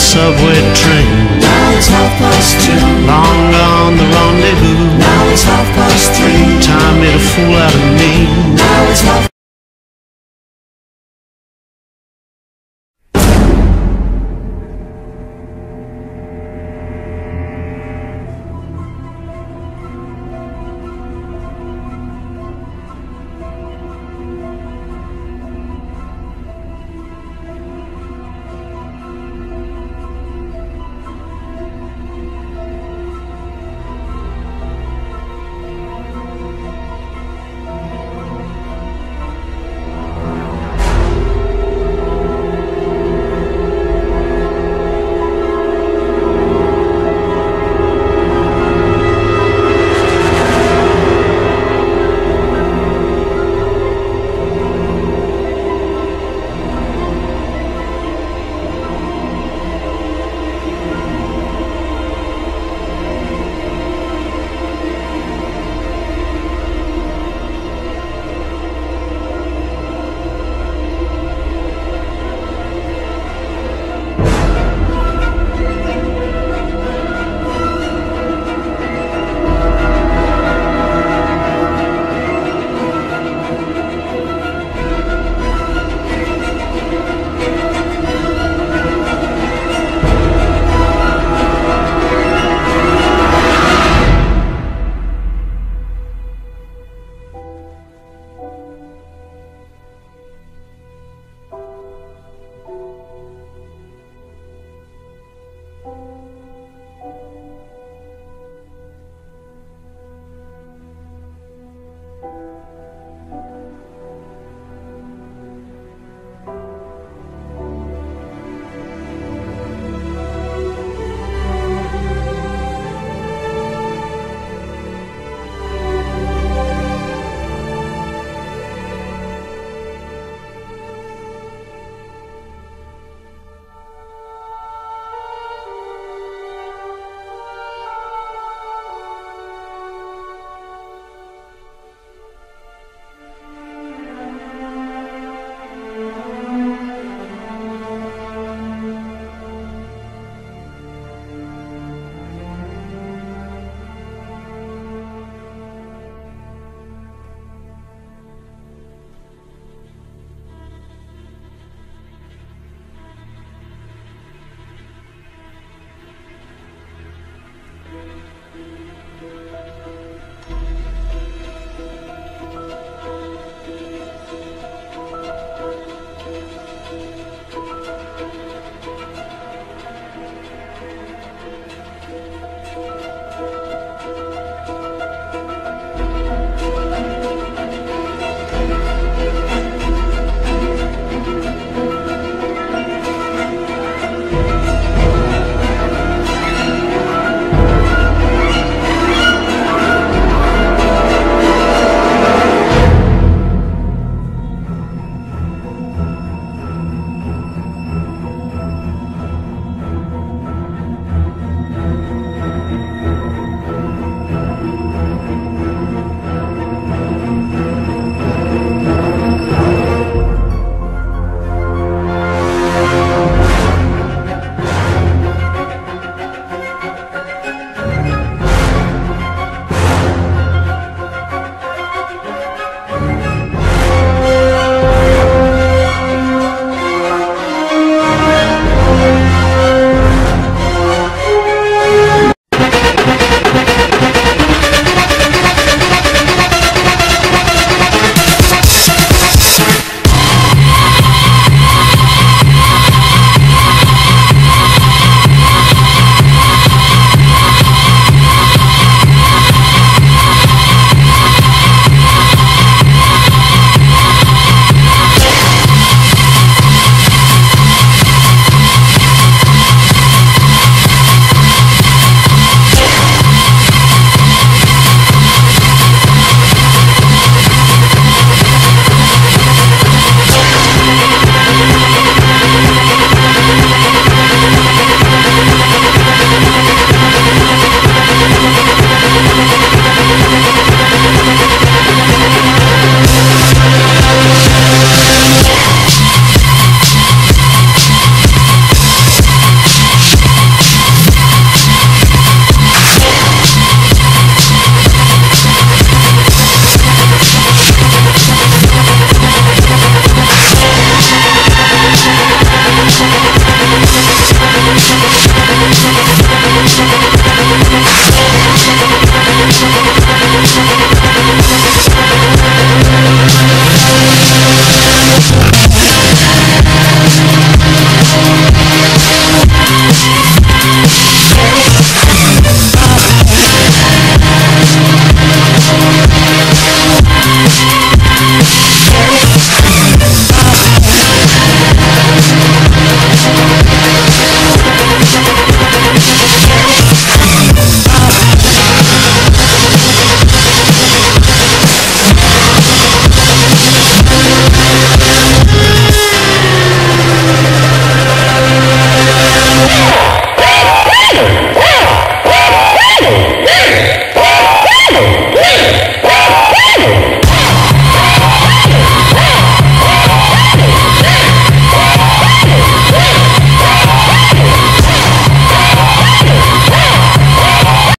subway train. Now it's half past two. Long gone the rendezvous. Now it's half past three. Time made a fool out of me.